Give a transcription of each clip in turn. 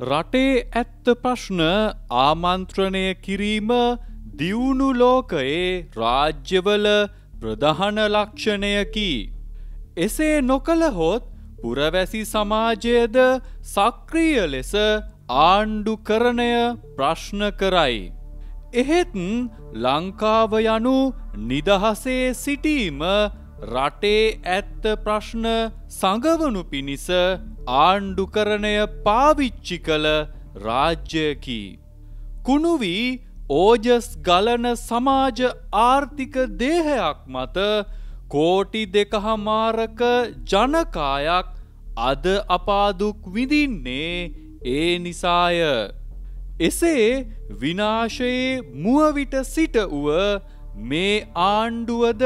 රටේ ඇත්ත ප්‍රශ්න ආමන්ත්‍රණය කිරීම දියුණු ලෝකයේ රාජ්‍යවල ප්‍රධාන ලක්ෂණයකි. එසේ නොකළහොත් පුරවැසි සමාජයද සක්‍රිය ලෙස ආණ්ඩුකරණය ප්‍රශ්න කරයි. එහෙත් ලංකාව යනු නිදහසේ සිටීම රටේ ඇත්ත ප්‍රශ්න සඟවනු පිණිස ආණ්ඩුකරණය පාවිච්චි කළ රාජ්‍යයකි. කුණුවී ඕජස් ගලන සමාජ ආර්ථික දේහයක් මත කෝටි දෙකහමාරක ජනකායක් අද අපාදුක් විඳින්නේ ඒ නිසාය. එසේ විනාශයේ මුවවිට සිට වුව මේ ආණ්ඩුවද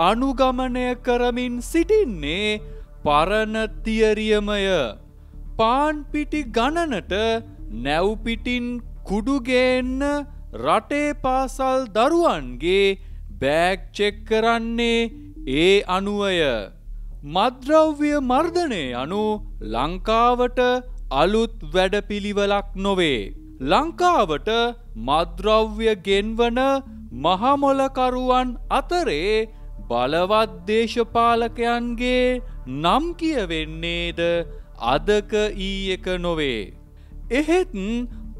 අනුගමනය කරමින් සිටින්නේ පරණතියරියමය පාන්පිටි ගණනට නැව්පිටින් කුඩුගේන්න රටේ පාසල් දරුවන්ගේ බෑග්චෙක් කරන්නේ ඒ අනුවය මද්‍රව්‍ය මර්ධනය යනු ලංකාවට අලුත් වැඩපිළිවලක් නොවේ. ලංකාවට මද්‍රව්‍ය ගෙන්වන මහමොලකරුවන් අතරේ බලවත් දේශපාලකයන්ගේ නම් කියවෙන්නේද අදක ඊයක නොවේ. එහෙත්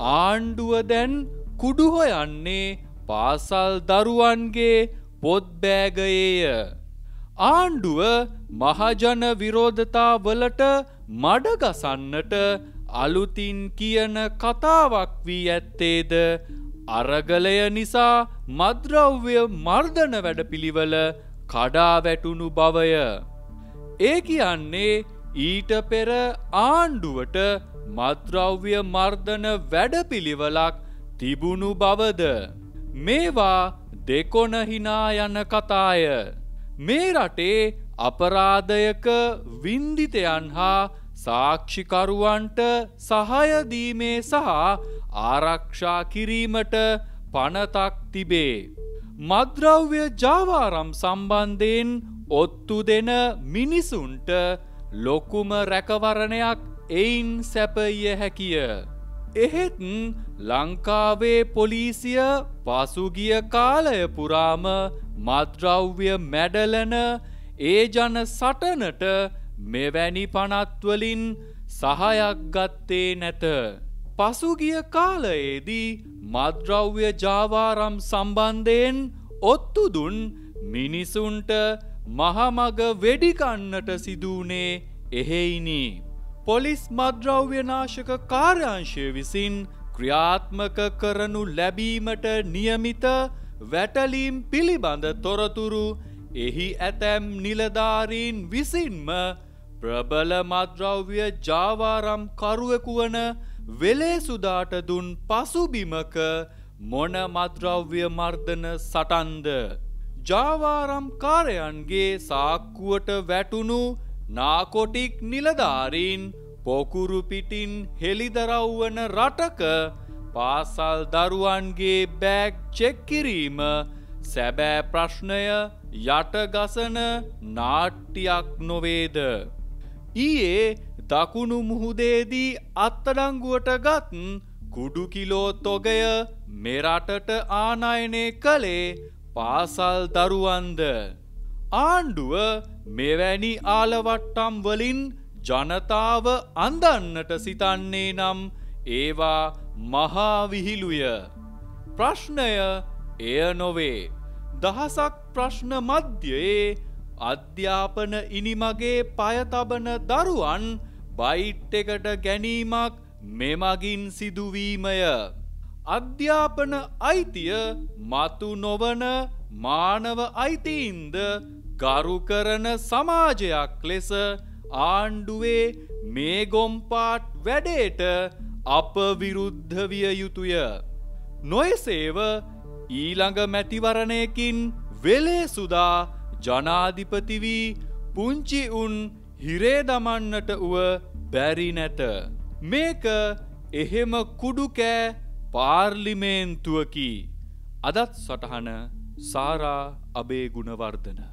ආණ්ඩුව දැන් කුඩුහොයන්නේ පාසල් දරුවන්ගේ පොත්බෑගයේය. ආණ්ඩුව මහජන විරෝධතා වලට මඩගසන්නට අලුතින් කියන කතාවක් වී ඇත්තේද අරගලය නිසා මද්‍රව්‍ය මර්ධන වැඩපිළිවල කඩා වැටුණු බවය. ඒ කියන්නේ ඊට පෙර ආණ්ඩුවට මද්‍රව්‍ය මර්ධන වැඩපිළිවලක් තිබුණු බවද. මේවා දෙකොනහිනා යන කතාය. මේ රටේ අපරාධයක වින්දිතයන් හා සාක්ෂිකරුවන්ට සහයදීමේ සහ ආරක්ෂා කිරීමට පනතක් තිබේ. මද්‍රව්‍ය ජාවාරම් සම්බන්ධයෙන් ඔත්තු දෙන මිනිසුන්ට ලොකුම රැකවරණයක් එයින් සැපයිය හැකිය. එහෙත් ලංකාවේ පොලිසිය පසුගිය කාලය පුරාම මද්‍රව්‍ය මැඩලන ඒ ජන සටනට මෙවැනි පනත්වලින් සහයක් ගත්තේ නැත. පසුගිය කාලයේදී මද්‍රව්‍ය ජාවාරම් සම්බන්ධයෙන් ඔත්තුදුන් මිනිසුන්ට මහමග වෙඩිකන්නට සිදුවනේ එහෙයිනි. පොලිස් මද්‍රව්‍යනාශක කාර්යංශය විසින් ක්‍රියාත්මක කරනු ලැබීමට නියමිත වැටලීම් පිළිබඳ තොරතුරු එහි ඇතැම් නිලධාරීන් විසින්ම ප්‍රබල මද්‍රව්‍ය ජාවාරම් කරුවෙකු වන වෙලේසුදාට දුන් පසුබිමක මොන මද්‍රව්‍ය මර්ධන සටන්ද. ජාවාරම් කාරයන්ගේ සාක්කුවට වැටුණු නාකොටික් නිලධාරීන් පොකුරු පිටින් හෙළිදරව්වන රටක පාසල් දරුවන්ගේ බෑග් චෙක්කිරීම සැබෑ ප්‍රශ්නය යටගසන නාට්‍යයක් නොවේද. ඊයේ දකුණු මුහුදේදී අත්තඩංගුවට ගත් කුඩුකිලෝ තොගය මෙරටට ආනයනය කළේ පාසල් දරුවන්ද. ආණ්ඩුව මෙවැනි ආලවට්ටම් වලින් ජනතාව අන්දන්නට සිතන්නේ නම් ඒවා මහාවිහිලුය. ප්‍රශ්නය එය නොවේ. දහසක් ප්‍රශ්න මධ්‍යයේ අධ්‍යාපන ඉනිමගේ පයතබන දරුවන් බයිට් එකට ගැනීමක් මෙමගින් සිදුවීමය. අධ්‍යාපන අයිතිය මතු නොවන මානව අයිතීන්ද ගරු කරන සමාජයක් ලෙස ආණ්ඩුවේ මේ ගොම්පාට් වැඩේට අප විරුද්ධ විය යුතුය. නොයසේව ඊළඟ මැතිවරණයකින් වෙලේ සුදා ජනාධිපතිවී පුංචි උන් හිරේ දමන්නට වුව බැරි නැත. මේක එහෙම කුඩුකෑ පාර්ලිමේන්තුවකි. අදත් සටහන සාරා අබේ ගුණවර්ධන.